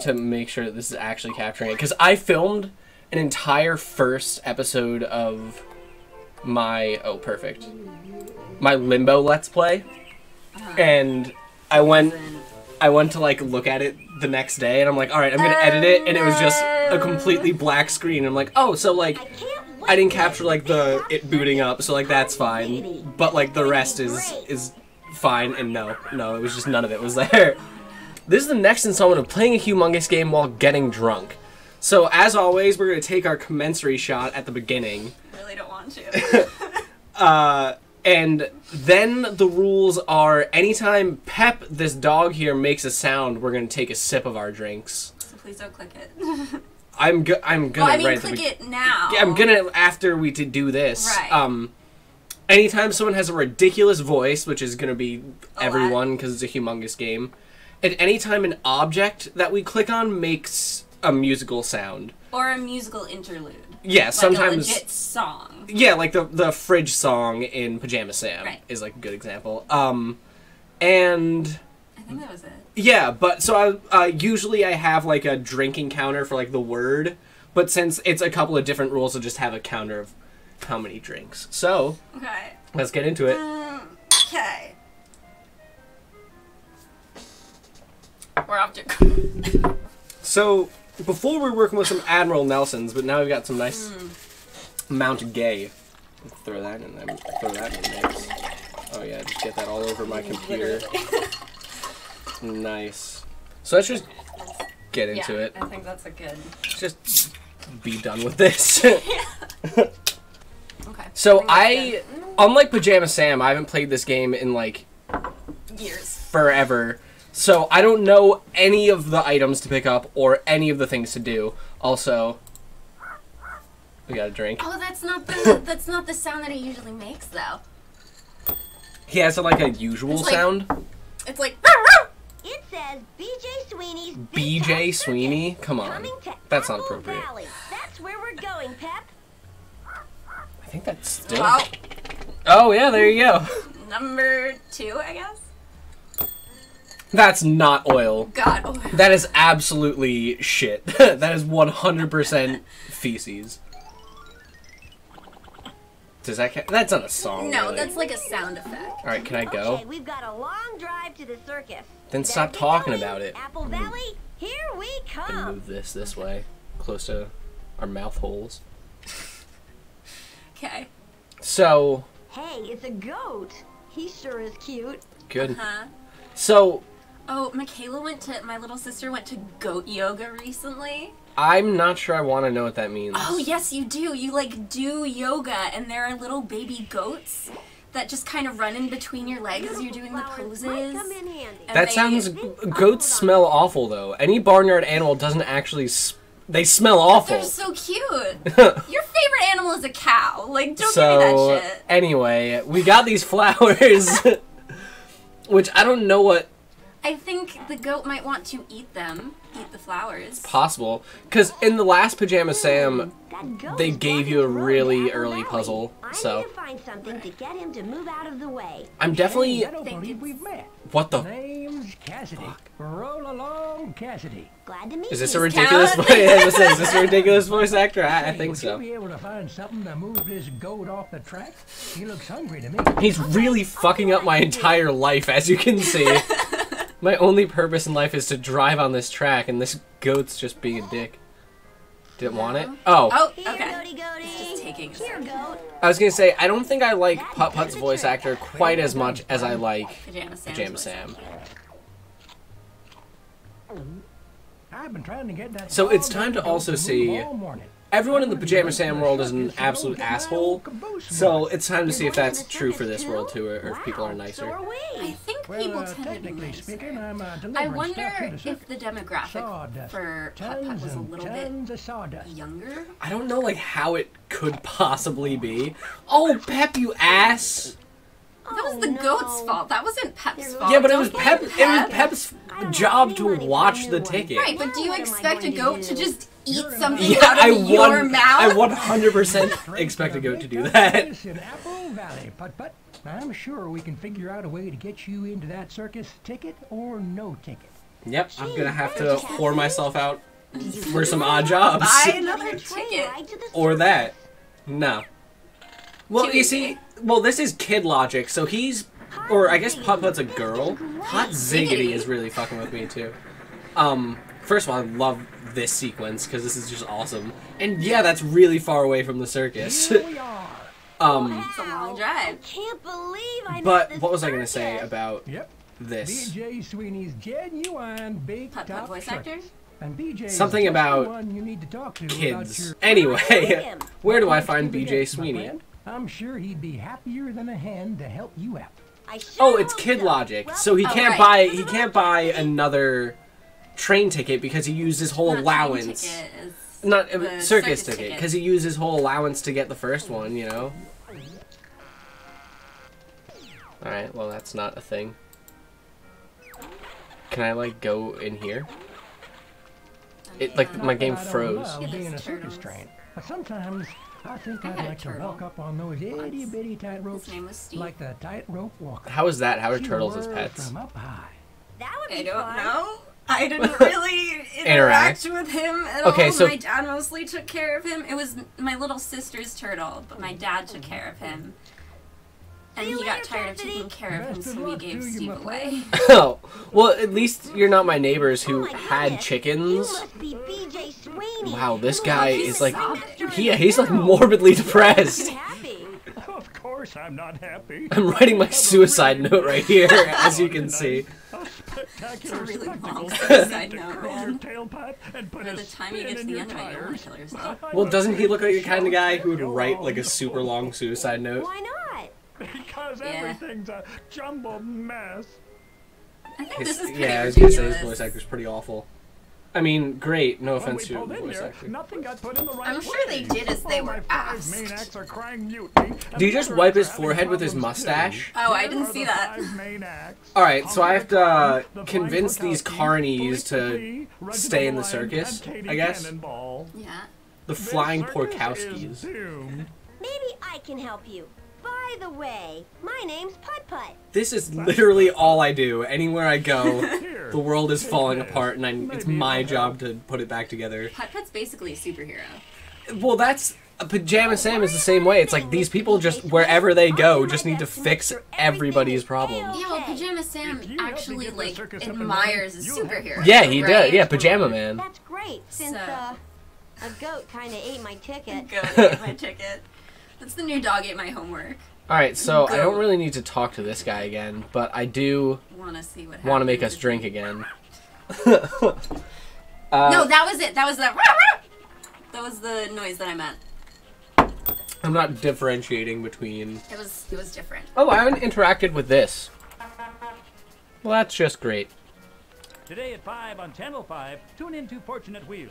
to make sure that this is actually capturing it because I filmed an entire first episode of my oh perfect. My limbo let's play. And i went i went to like look at it the next day and i'm like all right i'm gonna edit it and it was just a completely black screen. I'm like oh so like i didn't capture like the it booting up so like that's fine. but like the rest is is fine and no no it was just none of it was there this is the next installment of playing a humongous game while getting drunk so as always we're gonna take our commensurate shot at the beginning really don't want to. uh, and then the rules are anytime Pep, this dog here, makes a sound, we're gonna take a sip of our drinks. so please don't click it. I'm go- I'm gonna well, I mean, right click it now. Yeah, I'm gonna after we do this. Right. Um, anytime someone has a ridiculous voice, which is gonna be A everyone because it's a humongous game, and time an object that we click on makes a musical sound. Or a musical interlude. Yeah, Like sometimes. a legit song. Yeah, like the the fridge song in Pajama Sam Right. is like a good example. Um, and I think that was it. yeah, but so I uh, usually I have like a drinking counter for like the word, but since it's a couple of different rules, I'll just have a counter of how many drinks. So Okay. let's get into it. Um, okay. We're off to. So before we were working with some Admiral Nelsons, but now we've got some nice hmm. Mount Gay. Throw that in there. Throw that in the mix. Oh yeah, just get that all over my mm, computer. Nice. So let's just get into yeah, it. I think that's a good. Just be done with this. Okay. so I, unlike Pajama Sam, I haven't played this game in like years. forever. So I don't know any of the items to pick up or any of the things to do. Also, we got a drink. Oh, that's not the that's not the sound that it usually makes though. He has a, like a usual It's like- sound. It's like. It says BJ Sweeney's BJ Sweeney? Come on. Coming to That's not appropriate. Valley. That's where we're going, Pep. I think that's still. Well, Oh yeah, there you go. number two, I guess. That's not oil. God. Oh. That is absolutely shit. that is 100% feces. Does that count? That's not a song. No, really. that's like a sound effect. All right, can I go? Okay, we've got a long drive to the circus. Then Better stop talking going. about it. Apple hmm. Valley, here we Gonna come. move this this way, close to our mouth holes. Okay. So Hey, it's a goat. He sure is cute. good. Huh. So Oh, Michaela went to my little sister went to goat yoga recently. I'm not sure I want to know what that means. Oh yes, you do. You like do yoga, and there are little baby goats that just kind of run in between your legs as you're doing the poses. might come in handy. That they- sounds. Goats smell awful though. Any barnyard animal doesn't actually. S- they smell awful. They're so cute. Your favorite animal is a cow. Like, don't so give me that shit. anyway, we got these flowers, which I don't know what I think the goat might want to eat them, eat the flowers. possible. Because in the last Pajama hmm, Sam, they gave you a the road to really early Valley. puzzle, I so- need to find something to get him to move out of the way. I'm definitely. I don't think believe we've met. What the? Name's Cassidy. Roll along, Cassidy. Glad to meet Is this you. a ridiculous? Voice? is, is this a ridiculous voice actor? I, I think so. you be able to find something to move this goat off the track? He looks hungry to me. He's really fucking up my entire life, as you can see. my only purpose in life is to drive on this track, and this goat's just being a dick. Didn't want it. Oh, Oh, okay. goaty goaty. just taking a Here, goat. I was gonna say I don't think I like Putt Putt's voice actor quite as much as I like Pajama Sam. Pajama Sam. I've been trying to get that. So it's time to also move see- all morning. Everyone in the Pajama Sam world is an absolute asshole, so it's time to see if that's true for this world too, or, or if people are nicer. I think people uh, tend to be nicer. I'm uh, I delivering wonder stuff the if circus. the demographic for Putt Putt Tons was a little bit of sawdust. younger. I don't know like how it could possibly be. Oh, Pep, you ass! That was Oh, the goat's fault. That wasn't Pep's fault. Yeah, but it was Pep. It was Pep's job to any money for a watch the ticket. Right, but do you Now what am I expect a goat to just eat something Yeah, out I of your one, mouth? I 100% expect a goat to do that. Circus in Apple Valley, Putt Putt. I'm sure we can figure out a way to get you into that circus, ticket or no ticket. Yep, I'm gonna have to whore myself out for some odd jobs. Buy another ticket. ride to the Or that. No. Well, you see, well, this is kid logic, so he's, or I guess Putt Putt's a girl. Hot Ziggity is really fucking with me too. Um, first of all, I love this sequence because this is just awesome, and yeah, that's really far away from the circus. Here we um, It's a long I can't believe I but what was I gonna say about Yep. this? BJ Sweeney's genuine big Putt top Putt voice circus. actor? And BJ Something about you need to talk to about Kids. your Anyway, where do I find BJ Sweeney? I'm sure he'd be happier than a hen to help you out. I sure Oh, it's Kid. Logic. Well, So he Oh, can't right. buy he can't buy another train ticket because he used his whole Not allowance. ticket, Not uh, the circus, circus ticket ticket. because he used his whole allowance to get the first one. You know. All right. Well, that's not a thing. Can I like go in here? It like my game froze. Yeah, being a circus train, but sometimes I think I I'd like to walk up on those itty bitty tight ropes, His name was Steve. like the tightrope walker. How is that? How are See turtles as world pets? From up high. That would be I don't fun. know. I didn't really Interact. interact with him at Okay, all. so- my dad mostly took care of him. It was my little sister's turtle, but my dad took care of him. And he got tired of taking care of him, so he gave Steve away. oh, well, at least you're not my neighbors Oh who my had chickens. You must be BJ Sweeney. Wow, this guy he's is like, master he, he's like morbidly depressed. Of course, I'm not happy. I'm writing my suicide note right here, as you can see. It's a really long suicide note, man. By the time you get to the end of it, you'll want to kill yourself. Well, doesn't he look like the kind of guy who would write like a super long suicide note? Why not? Because Yeah. everything's a jumbled mess. I think His- this is pretty yeah, I was gonna say his ridiculous. voice actor's pretty awful. I mean, great. No offense to pulled the voice there, actor. nothing got put in the right I'm sure they did as they were asked. main acts are crying mutiny, and Do you just wipe his forehead with his mustache? Oh, I didn't see that. five main acts. All right, so I have to uh, convince these Bukowski, carnies to stay in the circus, I guess. Yeah. the flying Porkowskis. Maybe I can help you. By the way, my name's Putt Putt. This is literally all I do. Anywhere I go, the world is falling apart, and I, it's my job to put it back together. Putt Putt's basically a superhero. Well, that's Pajama Sam is the same way. It's like these people just wherever they go just need to fix everybody's problems. Yeah, well, Pajama Sam If you help me actually like circus up and admires a running, you'll have superhero. Yeah, he right? does. Yeah, Pajama Man. That's great, since So- uh, a goat kind of ate my ticket. Go get my ticket. That's the new dog ate my homework. All right, so I don't really need to talk to this guy again, but I do Want to see what? want to make us drink again. No, uh, that was it. That was the. That was the noise that I meant. I'm not differentiating between. It was. It was different. Oh, I haven't interacted with this. Well, that's just great. Today at 5 on Channel 5, tune in to Fortunate Wheels.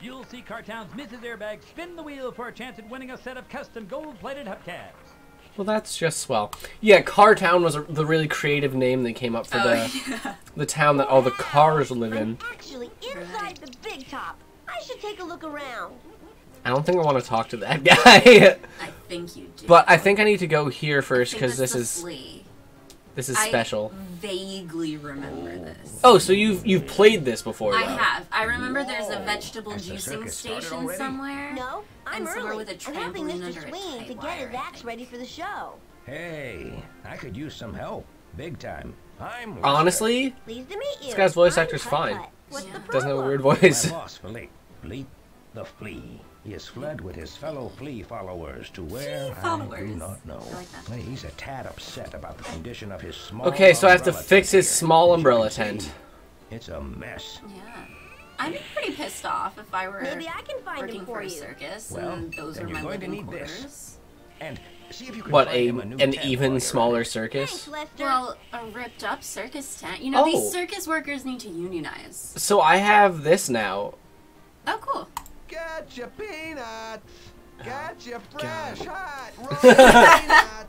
You'll see Cartown's Mrs. Airbag spin the wheel for a chance at winning a set of custom gold-plated hubcaps. Well, that's just swell. Yeah, Cartown was a, the really creative name they came up for Oh the yeah. the town that all the cars live in. I'm actually inside the big top. I should take a look around. I don't think I want to talk to that guy. I think you do. but I think I need to go here first because this is flea. This is I special. vaguely remember this. Oh, so you've you've played this before? I though. have. I remember there's a vegetable Has juicing station already? somewhere. No, I'm And early. with a I'm helping Mr. under Sweeney to get his axe ready for the show. Hey, I could use some help. Big time. I'm Lester. Honestly, Pleased to meet you. This guy's voice I'm actor's Putt fine. Putt. What's Yeah. the doesn't have a problem? weird My voice. boss, Philippe. Bleep the flea. He has fled with his fellow flea followers to where Flea I do not know. Like He's a tad upset about the condition of his small Okay, so I have to umbrella fix tent his small umbrella tent. It's a mess. Yeah. I'd be pretty pissed off if I were Maybe I can find working him for for a you. circus Well, and those are you're my going to living need this. quarters. And see if you can What find a him a new an tent even while smaller circus. Thanks, Lester. Well, a ripped up circus tent. You know, Oh. these circus workers need to unionize. So I have this now. Oh, cool. Gotcha peanuts. Gotcha fresh, God. hot, roast peanuts.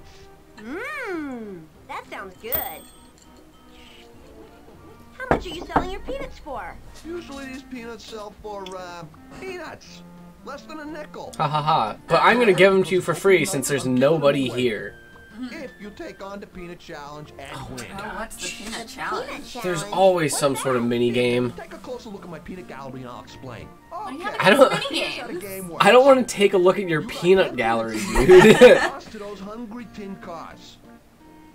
Mmm, that sounds good. How much are you selling your peanuts for? Usually these peanuts sell for, uh, peanuts. Less than a nickel. Ha ha ha. But I'm gonna give them to you for free since there's nobody here. If you take on the peanut challenge and oh, win. Oh, what's the peanut Peanut challenge? There's always What's some sort of mini game. Take a closer look at my peanut gallery and I'll explain. Oh, do you Okay. have I don't- Mini Here's how the games. game works. I don't want to take a look at your peanut gallery, dude. Toss to those hungry tin cars.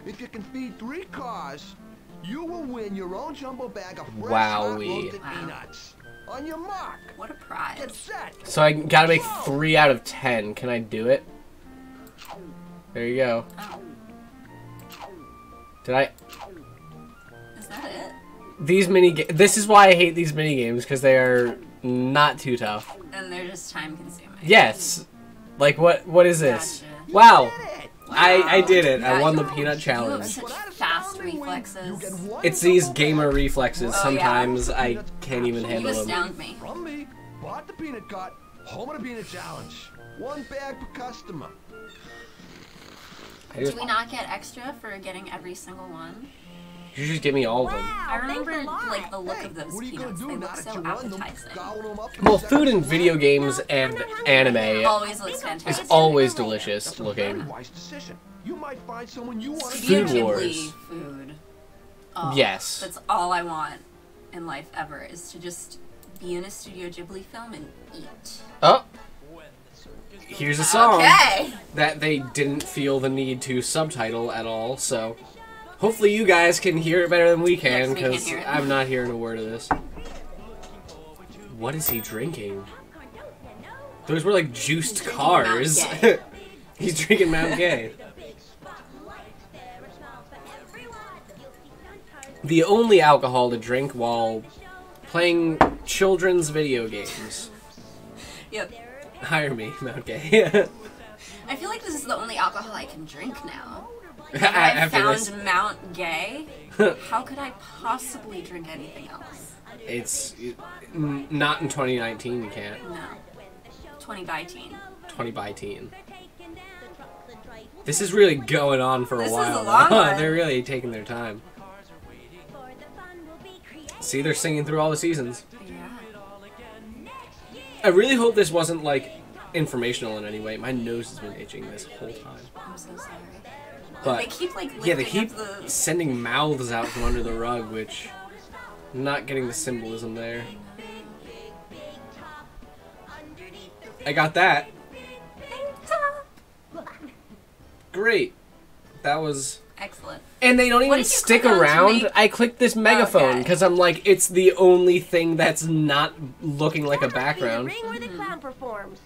If you can feed three cars, you will win your own jumbo bag of fresh hot Wowee. peanuts. On your mark, What a get prize. set. so I gotta make three out of ten. Can I do it? There you go. Oh, Did I? is that it? These mini. Ga- this is why I hate these mini games because they are not too tough. And they're just time consuming. Yes. Like what? What is this? Gotcha. Wow. Did it. I I did it. I won the you- peanut You have challenge. such fast found when You reflexes. It's these gamer reflexes. Oh, yeah. Sometimes I can't even You handle them. astound me. From me, bought the peanut cart, home of the peanut challenge. One bag per customer. I Do we not get extra for getting every single one? you just give me all of them. Wow, I remember like the look Hey, of those what are you gonna peanuts. They look so you won them? appetizing. Gobble them up in Well, food and video games and anime Always looks fantastic. is always delicious That's looking. wise decision. You might find someone you want to Studio Food Ghibli Wars. food. Oh, Yes. That's all I want in life ever is to just be in a Studio Ghibli film and eat. Oh. Here's a song Okay. that they didn't feel the need to subtitle at all. So hopefully you guys can hear it better than we can because it. I'm not hearing a word of this. What is he drinking? Those were like juiced cars. He's drinking Mount Gay. The only alcohol to drink while playing children's video games. Yep. Hire me, Mount Gay. I feel like this is the only alcohol I can drink now. I found this, Mount Gay. How could I possibly drink anything else? it's n- not in 2019. You can't. No. 20 by teen. 20 by teen. This is really going on for a This is a while. They're really taking their time. See, they're singing through all the seasons. I really hope this wasn't like informational in any way. My nose has been itching this whole time. I'm so sorry. But they keep like yeah, they keep the sending mouths out from under the rug, which I'm not getting the symbolism there. I got that. Great. That was. Excellent. And they don't What even stick click on to around. make- I clicked this oh, megaphone Okay. because I'm like, it's the only thing that's not looking like a That must be background. The ring where the mm-hmm. clown performs.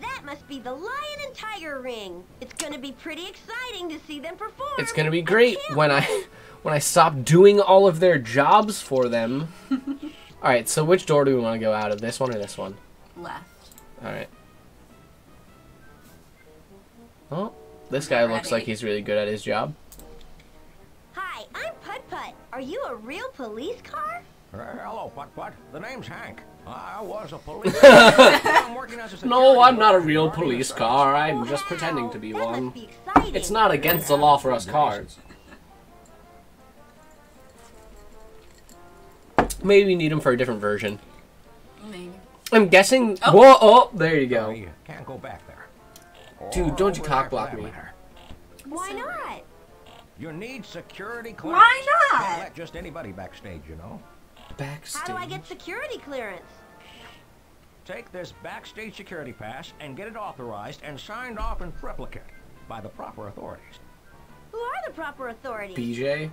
That must be the lion and tiger ring. It's gonna be pretty exciting to see them perform. It's gonna be great can't when I when I stop doing all of their jobs for them. all right, so which door do we want to go out of? This one or this one? Left. All right. Oh, this guy looks like he's really good at his job. Hi, I'm Putt Putt. Are you a real police car? Uh, hello, Putt Putt. The name's Hank. I was a police. I'm a No, I'm not a real police car. I'm Wow, just pretending to be that one. Be. It's not against the law for us cars. Maybe we need him for a different version. Maybe. I'm guessing. Oh. Whoa! Oh, there you No, go. you can't go back there. Dude, don't you Or cock block me. Why not? You need security clearance. Why not? Can't let just anybody backstage, you know. Backstage. How do I get security clearance? Take this backstage security pass and get it authorized and signed off in triplicate by the proper authorities. Who are the proper authorities? BJ?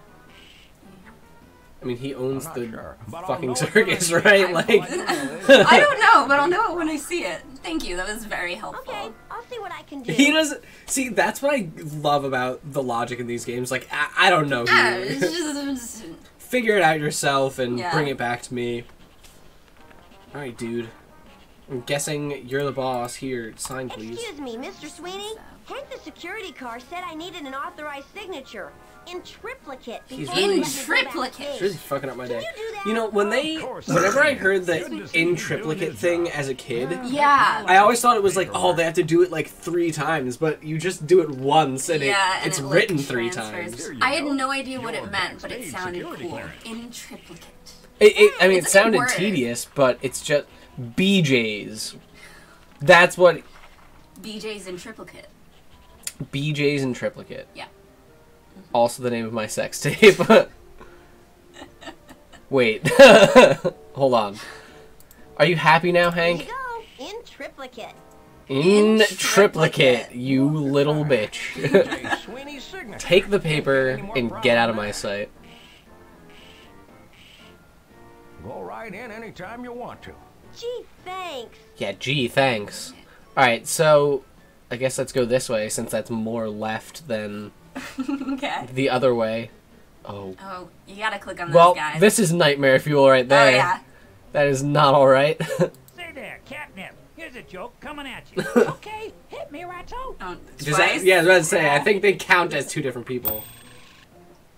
I mean, he owns the sure, fucking circus, right? high Like. I don't know, but I'll know it when I see it. Thank you. That was very helpful. Okay, I'll see what I can do. he doesn't. See, that's what I love about the logic in these games. Like, I, I don't know. Ah, just- Figure it out yourself and Yeah. bring it back to me. Alright, dude. I'm guessing you're the boss. Here, sign, please. Excuse me, Mr. Sweeney. Hank the security car said I needed an authorized signature in triplicate. He's really- In let me go triplicate? It's backstage. really fucking up my day. Can you do that? You know, when they, whenever I heard the in triplicate thing as a kid, yeah. I always thought it was like, oh, they have to do it like three times, but you just do it once and yeah, it, and it's it, like, written three times. I had no idea what it meant, but it sounded cool. In triplicate. It, it, I mean, it It's a good sounded tedious, but it's just BJ's. That's what. BJ's in triplicate. BJ's in triplicate. Yeah. Mm-hmm. Also the name of my sex tape. Wait. Hold on. Are you happy now, Here you Hank? go, in triplicate. In In triplicate, triplicate. you little bitch. Hey, Sweeney's signature. Take the paper and get out of my sight. Go right in anytime you want to. Gee, thanks. Yeah, gee, thanks. Alright, so I guess let's go this way since that's more left than okay. the other way. Oh. Oh, you gotta click on those Well, guys. this is nightmare fuel right there. oh there. yeah. That is not alright. Say there, catnip. Here's a joke coming at you. okay, hit me, Ratso. Oh, Does that, yeah, I was about to say, I think they count as two different people.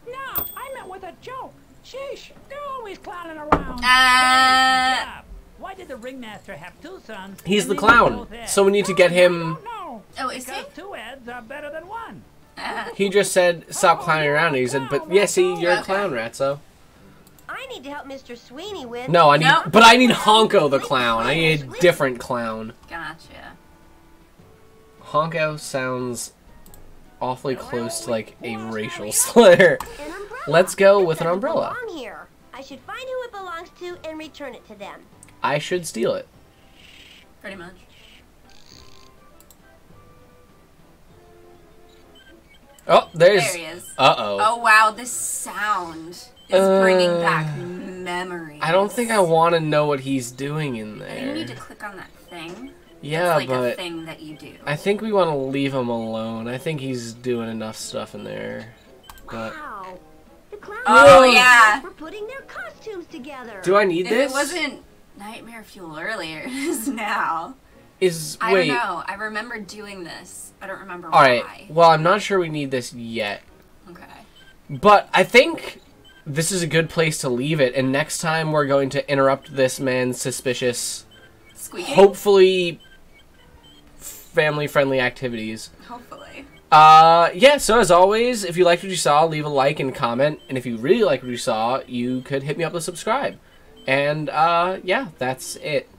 No, I meant with a joke. Sheesh, they're always clowning around. Uh, Good. Why did the ringmaster have two sons? He's the clown, so we need to get him- No, no, no. Oh, is because he? two heads are better than one. uh, He just said, stop clowning around. And he said, but yeah, see, you're a clown, Ratso. I need to help Mr. Sweeney with. No, I need, Nope. but I need Honko the clown. I need a different clown. gotcha. Honko sounds awfully close to like a racial slur. Let's go This with an umbrella. here. I should find who it belongs to and return it to them. I should steal it. Pretty much. Oh, there's. There he is. Uh oh. Oh wow, this sound is bringing back memories. I don't think I want to know what he's doing in there. you need to click on that thing. Yeah, it's like a but thing that you do. I think we want to leave him alone. I think he's doing enough stuff in there. But Wow. The clowns. Oh, yeah. We're putting their costumes together. do I need If this? it wasn't Nightmare Fuel earlier, it is now. Is I wait. don't know. I remember doing this. I don't remember All right. why. Well, I'm not sure we need this yet. Okay. But I think this is a good place to leave it. And next time we're going to interrupt this man's suspicious, Squeaking. hopefully family-friendly activities. Hopefully. Uh, yeah. So as always, if you liked what you saw, leave a like and comment. And if you really like what you saw, you could hit me up with subscribe. And uh, yeah, that's it.